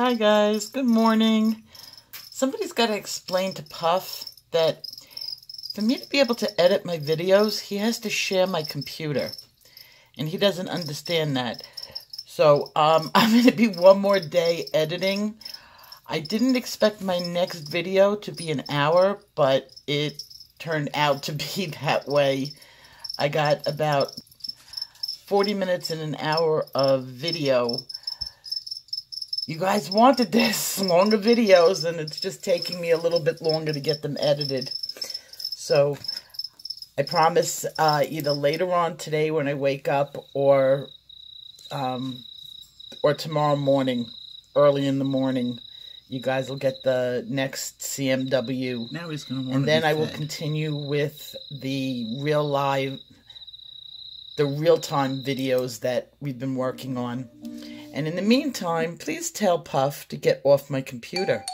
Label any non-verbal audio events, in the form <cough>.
Hi guys, good morning. Somebody's got to explain to Puff that for me to be able to edit my videos, he has to share my computer. And he doesn't understand that. So um, <laughs> I'm going to be one more day editing. I didn't expect my next video to be an hour, but it turned out to <laughs> be that way. I got about 40 minutes and an hour of video you guys wanted this <laughs> longer videos and it's just taking me a little bit longer to get them edited. So I promise uh, either later on today when I wake up or um, or tomorrow morning, early in the morning, you guys will get the next CMW. Now he's going to And then I will continue with the real live, the real-time videos that we've been working on. And in the meantime, please tell Puff to get off my computer.